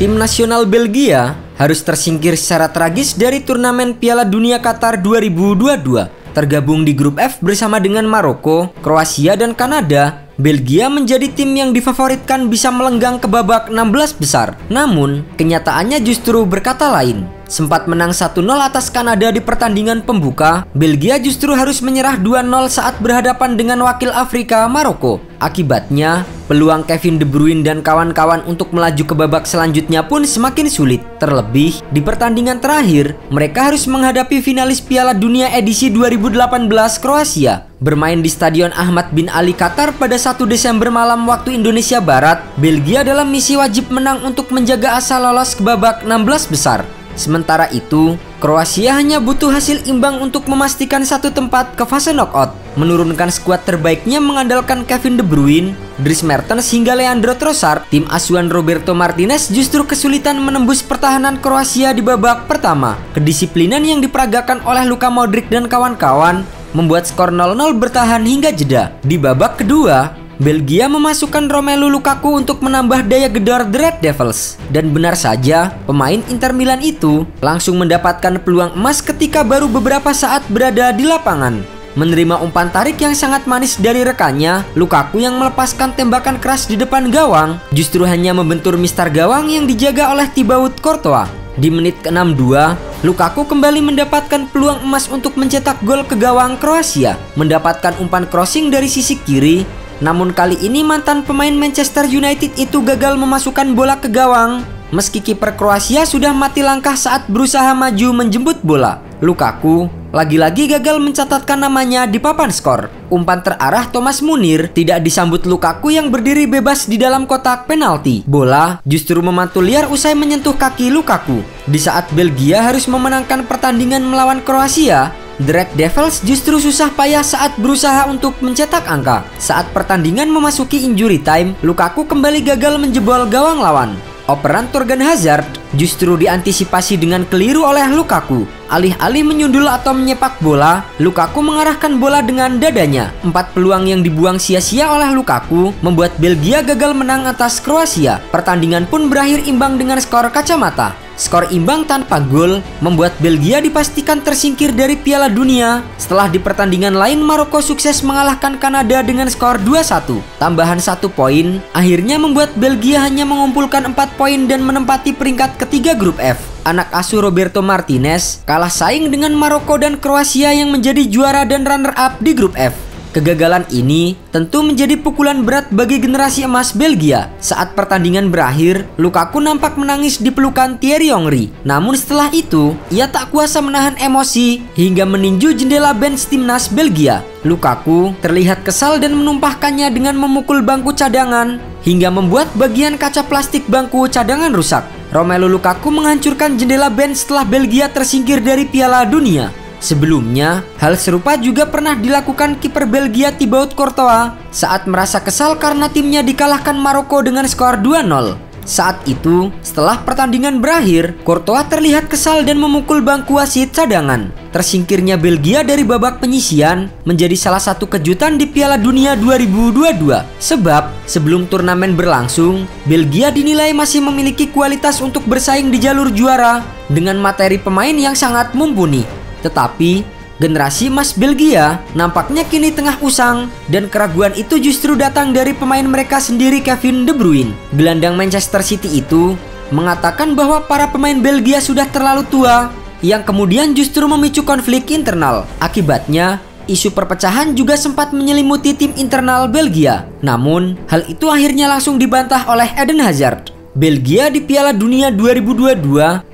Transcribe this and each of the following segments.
tim nasional Belgia harus tersingkir secara tragis dari turnamen Piala Dunia Qatar 2022. Tergabung di grup F bersama dengan Maroko, Kroasia, dan Kanada, Belgia menjadi tim yang difavoritkan bisa melenggang ke babak 16 besar. Namun, kenyataannya justru berkata lain. Sempat menang 1-0 atas Kanada di pertandingan pembuka, Belgia justru harus menyerah 2-0 saat berhadapan dengan wakil Afrika Maroko. Akibatnya, peluang Kevin De Bruyne dan kawan-kawan untuk melaju ke babak selanjutnya pun semakin sulit. Terlebih, di pertandingan terakhir, mereka harus menghadapi finalis Piala Dunia edisi 2018 Kroasia. Bermain di Stadion Ahmad bin Ali Qatar pada 1 Desember malam waktu Indonesia Barat, Belgia dalam misi wajib menang untuk menjaga asa lolos ke babak 16 besar. Sementara itu, Kroasia hanya butuh hasil imbang untuk memastikan satu tempat ke fase knockout. Menurunkan skuad terbaiknya mengandalkan Kevin De Bruyne, Dries Mertens hingga Leandro Trossard, tim asuhan Roberto Martinez justru kesulitan menembus pertahanan Kroasia di babak pertama. Kedisiplinan yang diperagakan oleh Luka Modric dan kawan-kawan membuat skor 0-0 bertahan hingga jeda. Di babak kedua, Belgia memasukkan Romelu Lukaku untuk menambah daya gedor The Red Devils. Dan benar saja, pemain Inter Milan itu langsung mendapatkan peluang emas ketika baru beberapa saat berada di lapangan. Menerima umpan tarik yang sangat manis dari rekannya, Lukaku yang melepaskan tembakan keras di depan gawang justru hanya membentur mister gawang yang dijaga oleh Thibaut Courtois. Di menit ke-62, Lukaku kembali mendapatkan peluang emas untuk mencetak gol ke gawang Kroasia. Mendapatkan umpan crossing dari sisi kiri, namun kali ini mantan pemain Manchester United itu gagal memasukkan bola ke gawang. Meski kiper Kroasia sudah mati langkah saat berusaha maju menjemput bola, Lukaku lagi-lagi gagal mencatatkan namanya di papan skor. Umpan terarah Thomas Munir tidak disambut Lukaku yang berdiri bebas di dalam kotak penalti. Bola justru memantul liar usai menyentuh kaki Lukaku. Di saat Belgia harus memenangkan pertandingan melawan Kroasia, The Red Devils justru susah payah saat berusaha untuk mencetak angka. Saat pertandingan memasuki injury time, Lukaku kembali gagal menjebol gawang lawan. Operan Torgan Hazard justru diantisipasi dengan keliru oleh Lukaku. Alih-alih menyundul atau menyepak bola, Lukaku mengarahkan bola dengan dadanya. Empat peluang yang dibuang sia-sia oleh Lukaku membuat Belgia gagal menang atas Kroasia. Pertandingan pun berakhir imbang dengan skor kacamata. Skor imbang tanpa gol membuat Belgia dipastikan tersingkir dari Piala Dunia setelah di pertandingan lain Maroko sukses mengalahkan Kanada dengan skor 2-1. Tambahan satu poin akhirnya membuat Belgia hanya mengumpulkan 4 poin dan menempati peringkat ketiga grup F. Anak asuh Roberto Martinez kalah saing dengan Maroko dan Kroasia yang menjadi juara dan runner-up di grup F. Kegagalan ini tentu menjadi pukulan berat bagi generasi emas Belgia. Saat pertandingan berakhir, Lukaku nampak menangis di pelukan Thierry Henry. Namun setelah itu, ia tak kuasa menahan emosi hingga meninju jendela bench timnas Belgia. Lukaku terlihat kesal dan menumpahkannya dengan memukul bangku cadangan hingga membuat bagian kaca plastik bangku cadangan rusak. Romelu Lukaku menghancurkan jendela bench setelah Belgia tersingkir dari Piala Dunia. Sebelumnya, hal serupa juga pernah dilakukan kiper Belgia Thibaut Courtois saat merasa kesal karena timnya dikalahkan Maroko dengan skor 2-0. Saat itu, setelah pertandingan berakhir, Courtois terlihat kesal dan memukul bangku wasit cadangan. Tersingkirnya Belgia dari babak penyisian menjadi salah satu kejutan di Piala Dunia 2022. Sebab, sebelum turnamen berlangsung, Belgia dinilai masih memiliki kualitas untuk bersaing di jalur juara dengan materi pemain yang sangat mumpuni. Tetapi generasi emas Belgia nampaknya kini tengah usang dan keraguan itu justru datang dari pemain mereka sendiri Kevin De Bruyne. Gelandang Manchester City itu mengatakan bahwa para pemain Belgia sudah terlalu tua yang kemudian justru memicu konflik internal. Akibatnya, isu perpecahan juga sempat menyelimuti tim internal Belgia. Namun, hal itu akhirnya langsung dibantah oleh Eden Hazard. Belgia di Piala Dunia 2022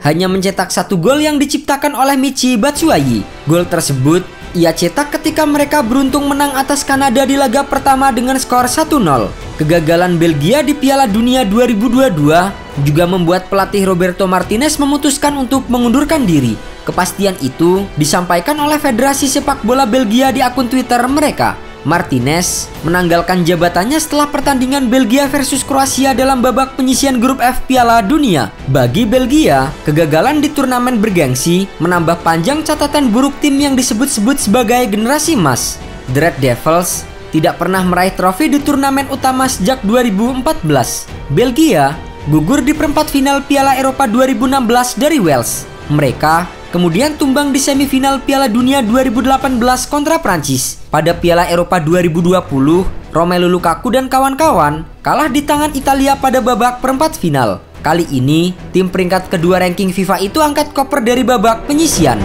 hanya mencetak satu gol yang diciptakan oleh Michi Batshuayi. Gol tersebut ia cetak ketika mereka beruntung menang atas Kanada di laga pertama dengan skor 1-0. Kegagalan Belgia di Piala Dunia 2022 juga membuat pelatih Roberto Martinez memutuskan untuk mengundurkan diri. Kepastian itu disampaikan oleh Federasi Sepak Bola Belgia di akun Twitter mereka. Martinez menanggalkan jabatannya setelah pertandingan Belgia versus Kroasia dalam babak penyisian grup F Piala Dunia. Bagi Belgia, kegagalan di turnamen bergengsi menambah panjang catatan buruk tim yang disebut-sebut sebagai generasi emas. Red Devils tidak pernah meraih trofi di turnamen utama sejak 2014. Belgia gugur di perempat final Piala Eropa 2016 dari Wales. Mereka kemudian tumbang di semifinal Piala Dunia 2018 kontra Prancis. Pada Piala Eropa 2020, Romelu Lukaku dan kawan-kawan kalah di tangan Italia pada babak perempat final. Kali ini, tim peringkat kedua ranking FIFA itu angkat koper dari babak penyisian.